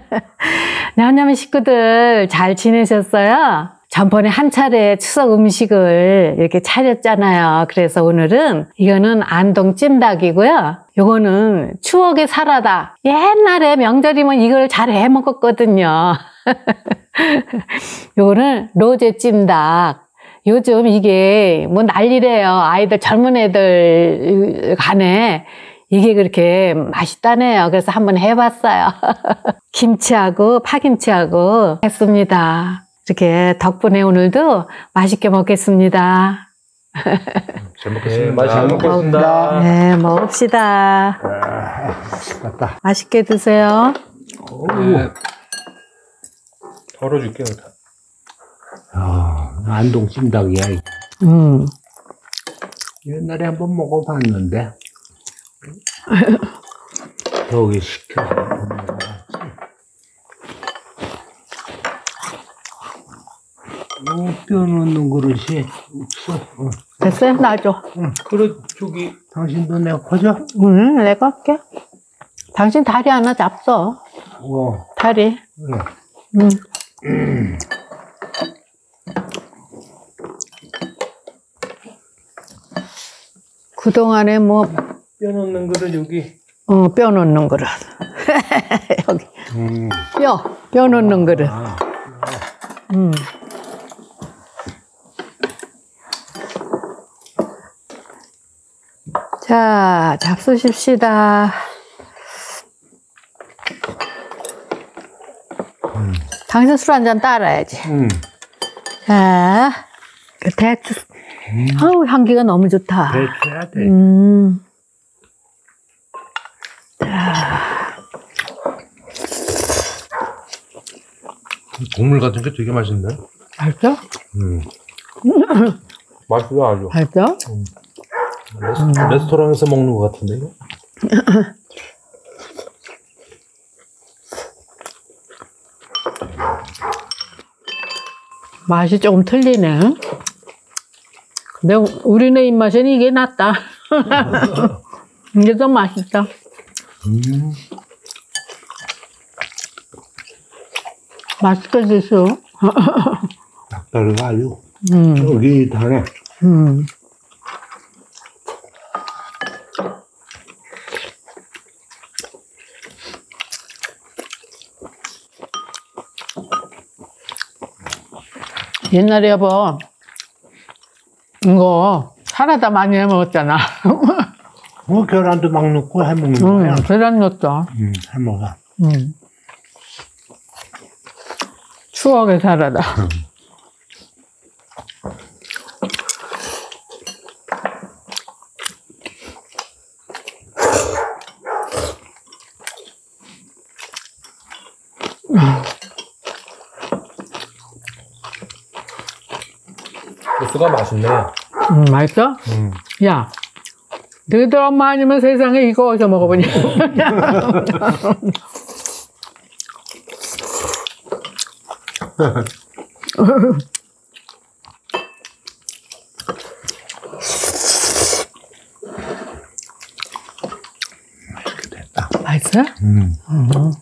냐냐미 식구들 잘 지내셨어요? 전번에 한 차례 추석 음식을 이렇게 차렸잖아요. 그래서 오늘은 이거는 안동 찜닭이고요. 요거는 추억의 사라다. 옛날에 명절이면 이걸 잘 해 먹었거든요. 요거는 로제 찜닭. 요즘 이게 뭐 난리래요. 아이들 젊은 애들 간에 이게 그렇게 맛있다네요. 그래서 한번 해봤어요. 김치하고 파김치하고 했습니다. 이렇게 덕분에 오늘도 맛있게 먹겠습니다. 잘 먹겠습니다. 네, 잘 먹겠습니다. 네, 먹읍시다. 맛있겠다. 맛있게 드세요. 네. 덜어줄게요. 아, 안동 찜닭이야. 음. 옛날에 한번 먹어봤는데. 여기 시켜. 요뼈 넣는 그릇이 없어. 어. 됐어요? 놔줘. 그릇 저기 당신도 내가 커져? 응, 내가 할게. 당신 다리 하나 잡숴. 어, 다리. 그래. 응. 그동안에 뭐, 뼈 넣는 그릇 여기 어, 뼈 넣는 그릇. 여기. 음. 뼈, 뼈 넣는 그릇. 아, 음. 자, 잡수십시다. 당신 술 한 잔 따라야지. 음. 자, 그 대추. 아우, 향기가 너무 좋다. 배쳐야 돼. 음. 국물 같은 게 되게 맛있네. 맛있어? 음. 맛있어 아주. 맛있어? 레스, 레스토랑에서 먹는 것 같은데 이거? 맛이 조금 틀리네. 근데 우리네 입맛에는 이게 낫다. 이게 더 맛있다. 음. 맛있게 드셔. 닭다리가 아주 음, 쫄깃하네. 음. 옛날에 여보, 이거 사라다 많이 해 먹었잖아. 뭐 계란도 막 넣고 해 먹는 거야. 응, 계란 넣었다. 음, 해 먹어. 음. 추억의 사라다. 소스가 맛있네. 음, 맛있어? 음. 야, 너희들 엄마 아니면 세상에 이거 어디서 먹어보니? 맛있어? 음. 음.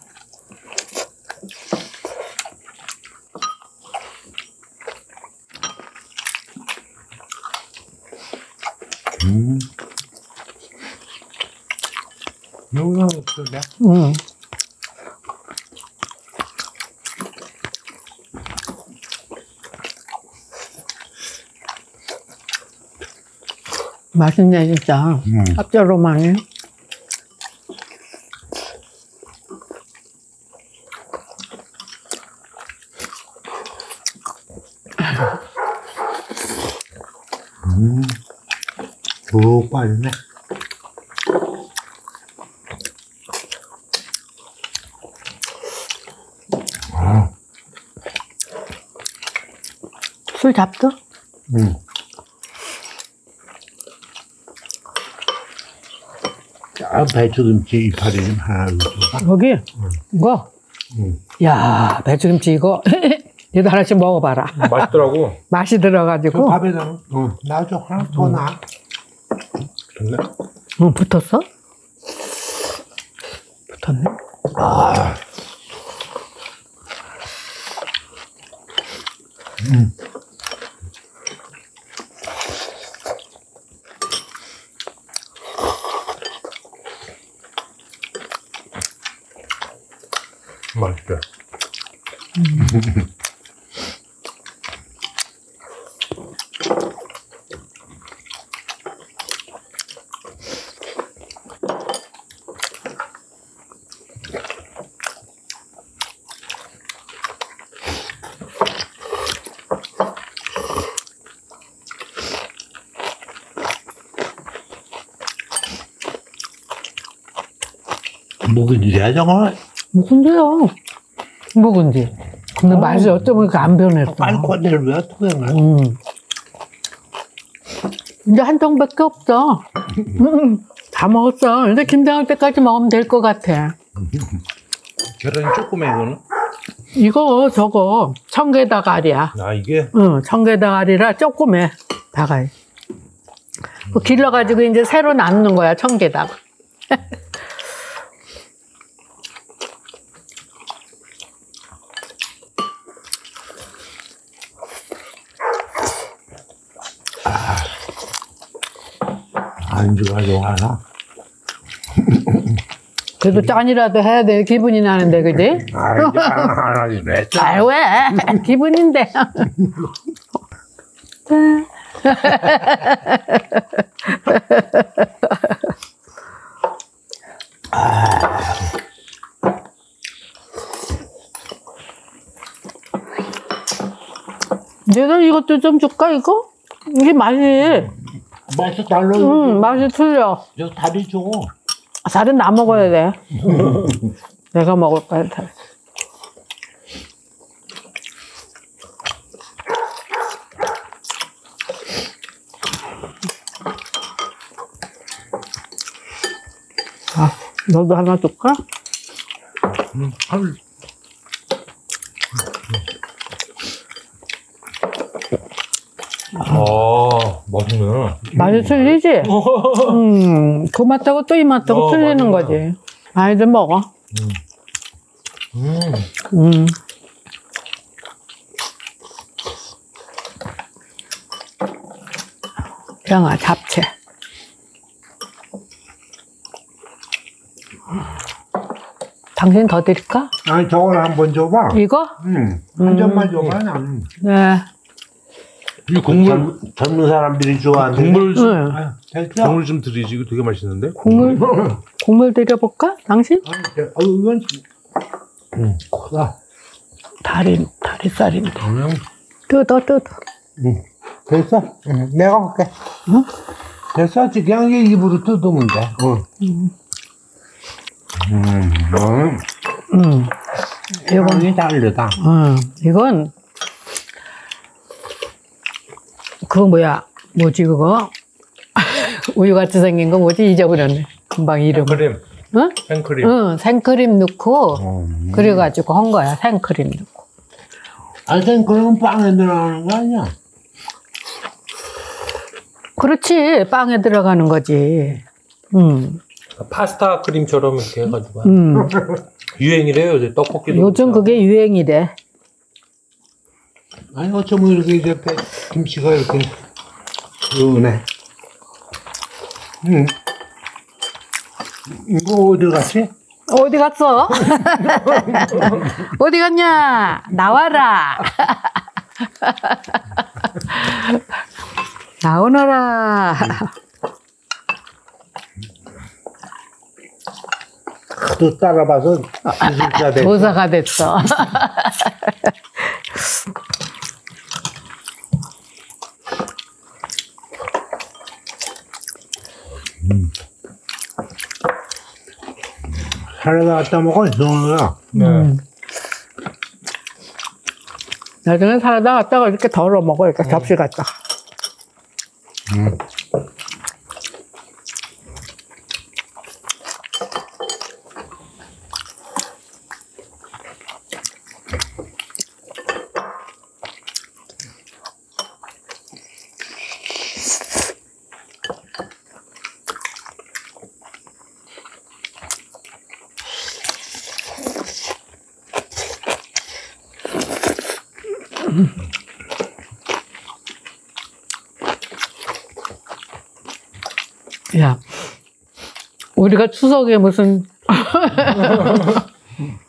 영양 없던데? 응. 맛있네 진짜 음. 짭조름하네 음. 푹 빠지네 술 잡도? 음. 아, 배추김치 이파리 좀 하나. 여기, 이거. 음. 야, 배추김치 이거. 얘도 하나씩 먹어봐라. 맛있더라고. 맛이 그 들어가지고. 밥에다 어, 놔줘. 하나 더 놔. 좋네. 응, 붙었어? 붙었네. 맛있다. 묵은지야, 저거? 묵은지요. 묵은지. 근데 맛이 어쩌면 이렇게 안 변했어. 빨꼬대를 왜 어떻게 해? 음. 이제 한 통밖에 없어. 음, 다 먹었어. 이제 김장할 때까지 먹으면 될 것 같아. 계란이 조그매 이거는. 이거 저거 청개다갈이야. 아 이게 응, 청개다갈이라 조그매 다갈. 그 길러가지고 이제 새로 낳는 거야 청개다갈. 안주가 좋아서. 그래도 짠이라도 해야 될 기분이 나는데 그지? 아이, 하지, 왜? 아 왜? 기분인데. 얘들 이것도 좀 줄까 이거? 이게 맛이 맛이 달라. 음 맛이 틀려. 저 다리 줘. 살은 나 먹어야 돼. 내가 먹을 거야 살. 아, 너도 하나 줄까? 헐. 아 맛있네. 맛이 틀리지? 음, 그 맛하고 또 이 맛하고 어, 틀리는 맞아. 거지. 많이들 먹어. 음. 음. 병아 잡채. 당신 더 드릴까? 아니, 저걸 한번 줘봐. 이거? 응. 한 점만 줘봐, 나는. 네. 이 국물 젊, 젊은 사람들이 좋아하는. 국물 좀 응. 아유, 됐죠? 국물 좀 드리지 이거 되게 맛있는데. 국물, 국물 드려볼까? 당신? 아니, 저- 어, 이건. 응, 크다. 다리, 다리살인데. 음. 뜯어, 뜯어. 응. 됐어? 응, 내가 할게. 응? 됐어? 그냥 이게 입으로 뜯으면 돼. 응. 음, 음, 음. 이건, 이건 다르다. 음, 이건, 그거 뭐야? 뭐지, 그거? 우유같이 생긴 거 뭐지? 잊어버렸네. 금방 이름. 생크림. 응? 생크림. 응, 생크림 넣고, 음. 그래가지고 한 거야. 생크림 넣고. 아니, 그러면 빵에 들어가는 거 아니야? 그렇지. 빵에 들어가는 거지. 음, 파스타 크림처럼 이렇게 해가지고 음. 유행이래요 요새 떡볶이도. 요즘. 그게 유행이래. 아니 어쩌면 이렇게 이제 김치가 이렇게 그러네. 음. 이거 어디 갔지? 어디 갔어? 어디 갔냐? 나와라. 나오너라. 음. 하도 따라봐서 조사가 됐어. 사려다 갖다 먹어, 너는. 네. 음. 나중에 사다 갖다가 이렇게 덜어 먹어. 이렇게 접시 갖다. 야, 우리가 추석에 무슨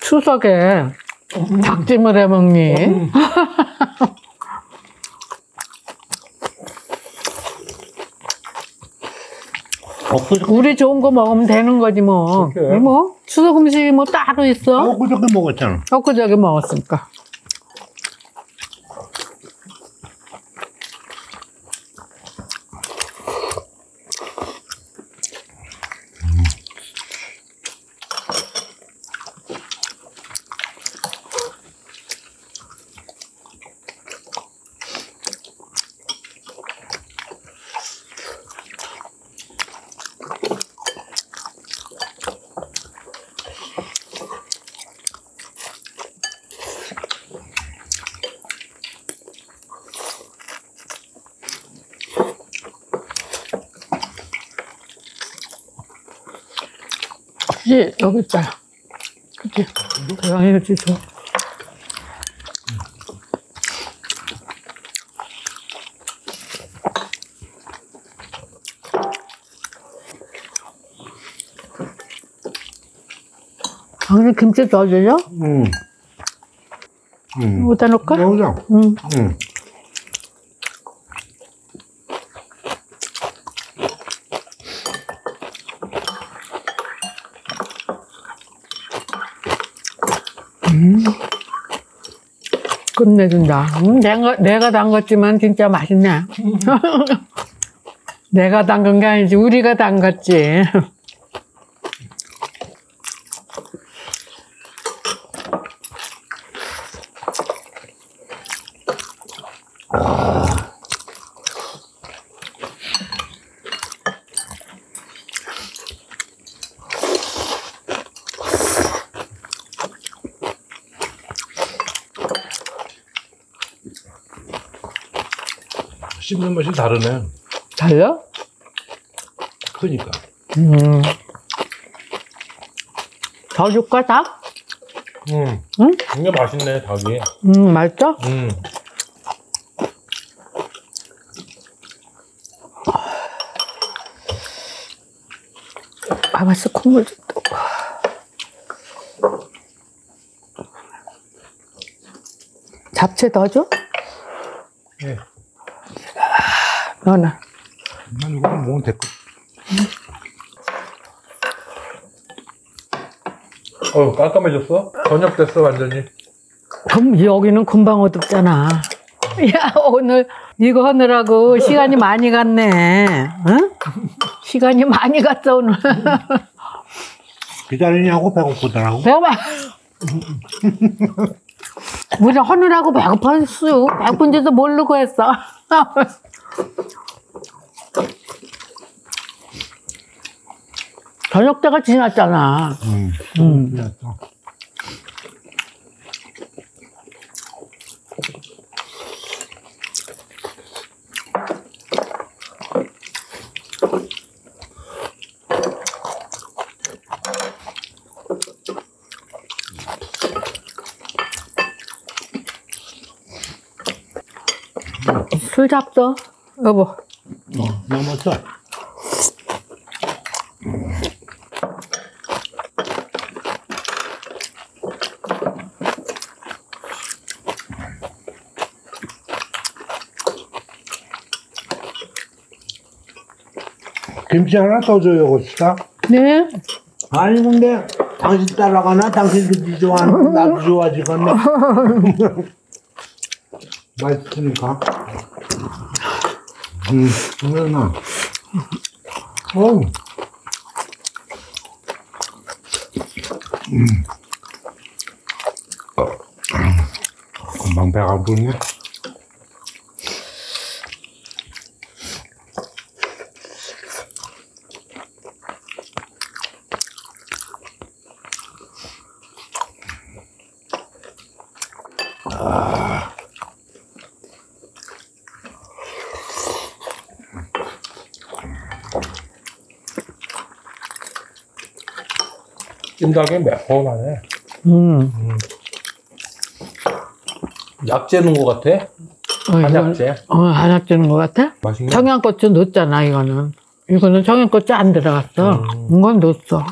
추석에 닭찜을 해 먹니? 엊그저께, 우리 좋은 거 먹으면 되는 거지 뭐. 그렇게. 뭐 추석 음식이 뭐 따로 있어? 엊그저께 먹었잖아. 엊그저께 먹었으니까. 그치 여기 있다. 그치 대왕이 그치 줘. 당신 김치 넣어주려? 응. 응. 여기다 놓을까? 여기다. 응. 응. 끝내준다. 음, 내가, 내가 담갔지만 진짜 맛있네. 내가 담근 게 아니지, 우리가 담갔지. 씹는 맛이 다르네. 달려? 크니까. 음. 더 줄까, 닭? 음. 응? 이게 맛있네, 닭이. 음, 맛있어? 음. 아, 맛있어. 콧물. 잡채 더 줘? 예. 너는. 난 이거 먹으면 됐고. 어, 깜깜해졌어? 저녁 됐어, 완전히. 그럼 여기는 금방 어둡잖아. 야, 오늘 이거 하느라고 시간이 많이 갔네. 응? 시간이 많이 갔어, 오늘. 기다리냐고 배고프더라고. 배고파. 우리 하느라고 배고팠어. 배고픈지도 모르고 했어. 저녁 때가 지났잖아. 응. 음. 그랬어. 술 잡숴, 여보. 어, 넘었어. 김치 하나 더 줘요, 고추다. 네. 아니, 근데 당신 따라가나? 당신 김치 좋아하는 나도 좋아지겠네. 맛있으니까. 음, 그러나. 어. 음. 금방 배가 부르네. 찜닭이 매콤하네. 음. 약재 넣은 것 같아? 어, 한약재. 어, 한약 주는 것 같아? 맛있네. 청양고추 넣었잖아, 이거는. 이거는 청양고추 안 들어갔어. 음. 이건 넣었어.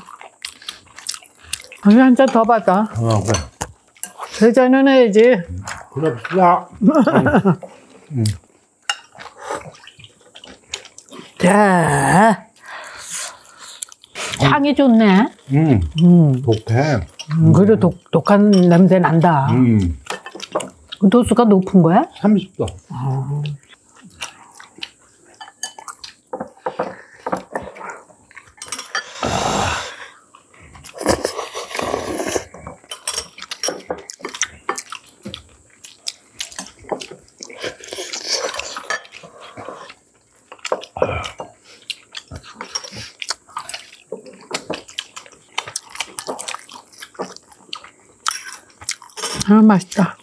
여기 한잔 더 받아. 어, 그래. 세 잔은 해야지. 그럽시다. 자. 향이 좋네. 음, 음. 독해. 음, 그래도 독, 독한 냄새 난다. 음, 그 도수가 높은 거야? 30도. 아, 맛있다.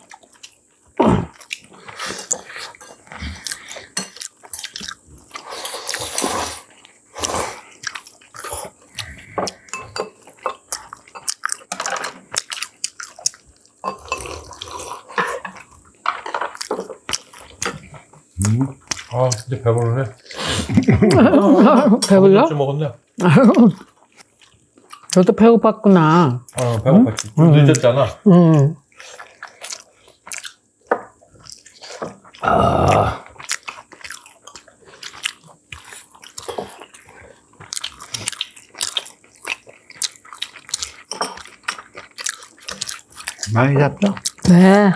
아, 진짜 배부르네. 배불러? 좀 먹었네. 저도 배고팠구나. 어, 배고팠지. 좀 늦었잖아. 음. 많이 잡죠? 네.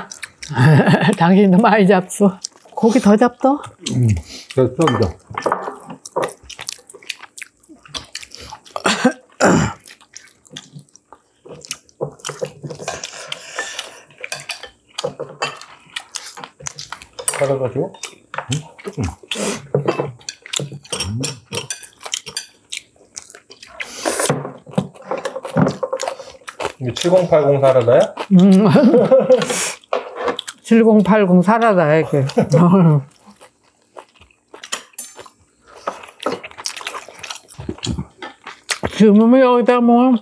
당신도 많이 잡수. 고기 더 잡더? 음, 됐어, 이제. 사다가지고. 이 7080 사라다야? 7080 사라다, 이게. 지금은 여기다 뭐,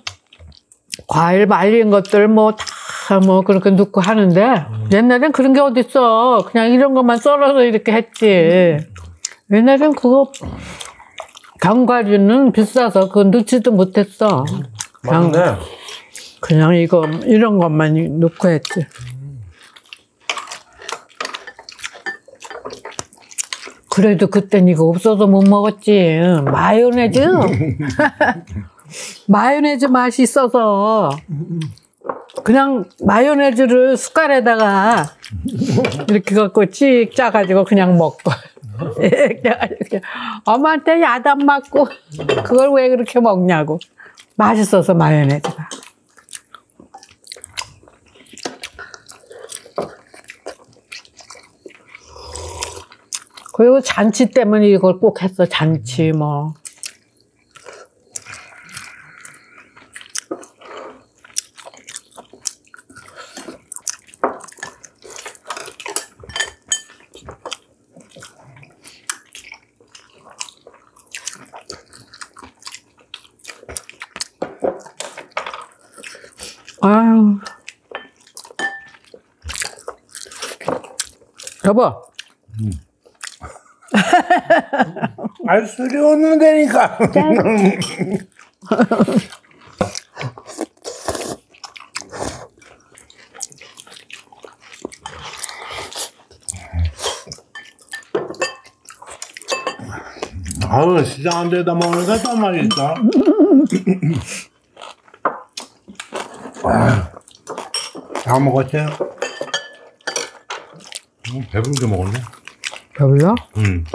과일 말린 것들 뭐, 다 뭐, 그렇게 넣고 하는데, 옛날엔 그런 게 어딨어. 그냥 이런 것만 썰어서 이렇게 했지. 옛날엔 그거, 견과류는 비싸서 그거 넣지도 못했어. 맞네. 그냥 이거, 이런 것만 넣고 했지. 그래도 그땐 이거 없어서 못 먹었지. 마요네즈. 마요네즈 맛이 있어서 그냥 마요네즈를 숟갈에다가 이렇게 갖고 찍 짜가지고 그냥 먹고. 이렇게 엄마한테 야단 맞고 그걸 왜 그렇게 먹냐고. 맛있어서 마요네즈가. 그리고 잔치 때문에 이걸 꼭 했어. 잔치 뭐. 아유. 여보, 알 술이 없는 데니까. 아유 시장 데다 먹으니까 더 맛있다. 아유, 다 먹었지? 음, 배부르게 먹었네. 배불러? 음.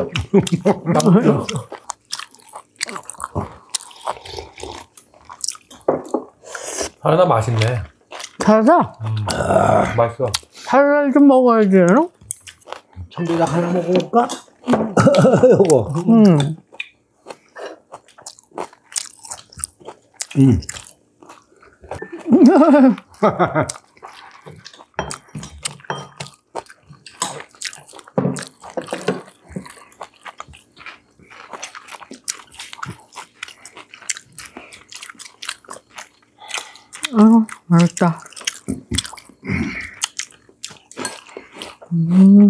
하나 맛있네. 잘하다. 맛있어. 살을 좀 먹어야지. 청비닭 하나 먹어볼까? 요거. 음. 음. 아유, 맛있다. 음.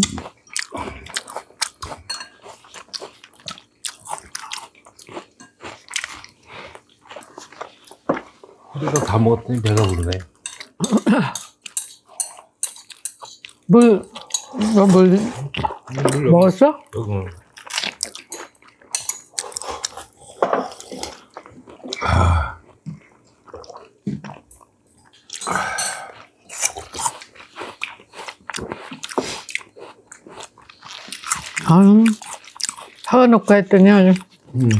우리가 다 먹었더니 배가 부르네. 물, 너 물, 먹었어? 여기. 아유, 사놓고 했더니 아주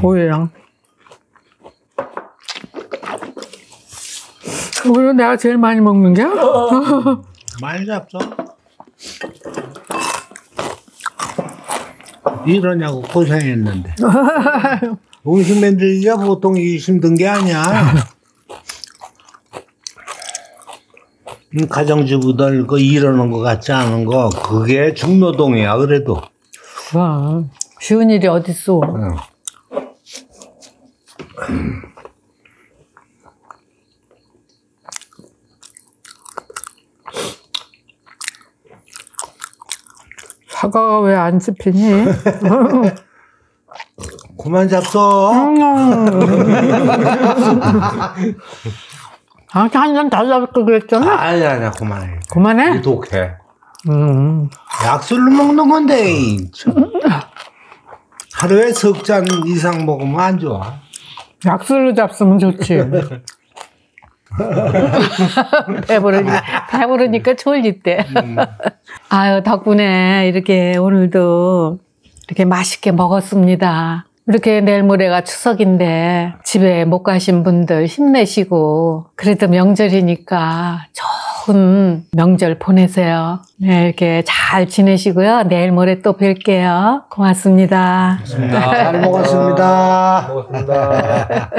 오이랑. 오히려 내가 제일 많이 먹는 게야? 많이 잡숴. 이러냐고 고생했는데. 음식 만들기가 보통 이 힘든 게 아니야. 음, 가정주부들 그 이러는 거 같지 않은 거 그게 중노동이야 그래도. 와, 쉬운 일이 어딨어. 응. 사과가 왜 안 씹히니? 그만 잡숴. 아, 한잔 더 잡을 걸 그랬잖아? 아니 아니야 그만해. 그만해? 독해. 음. 약술로 먹는 건데. 하루에 석 잔 이상 먹으면 안 좋아. 약술로 잡수면 좋지. 배부르니까, 배부르니까 졸리대. 아유, 덕분에 이렇게 오늘도 이렇게 맛있게 먹었습니다. 이렇게 내일 모레가 추석인데 집에 못 가신 분들 힘내시고 그래도 명절이니까 좋 은 명절 보내세요. 네, 이렇게 잘 지내시고요. 내일 모레 또 뵐게요. 고맙습니다. 잘 먹었습니다. 먹었습니다.